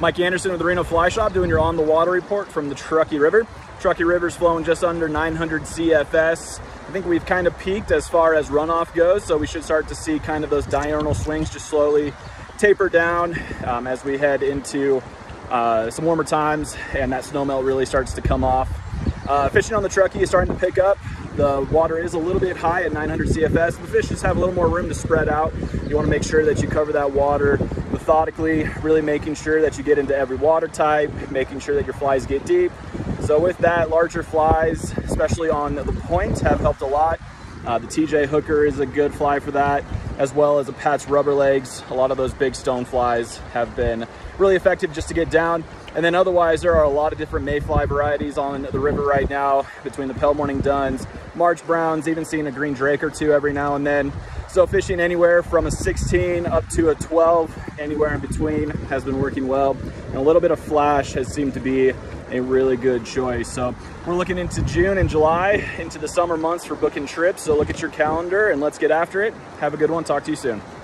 Mike Anderson with the Reno Fly Shop doing your on the water report from the Truckee River. Truckee River's flowing just under 900 CFS. I think we've kind of peaked as far as runoff goes, so we should start to see kind of those diurnal swings just slowly taper down um, as we head into uh, some warmer times and that snow melt really starts to come off. Uh, fishing on the Truckee is starting to pick up. The water is a little bit high at 900 CFS. The fish just have a little more room to spread out. You want to make sure that you cover that water methodically, really making sure that you get into every water type, making sure that your flies get deep. So with that, larger flies, especially on the point, have helped a lot. Uh, the TJ hooker is a good fly for that, as well as a Pat's rubber legs. A lot of those big stone flies have been really effective just to get down. And then otherwise, there are a lot of different mayfly varieties on the river right now between the pale morning duns, March browns, even seeing a green drake or two every now and then. So fishing anywhere from a 16 up to a 12, anywhere in between has been working well. And a little bit of flash has seemed to be a really good choice. So we're looking into June and July, into the summer months for booking trips. So look at your calendar and let's get after it. Have a good one. Talk to you soon.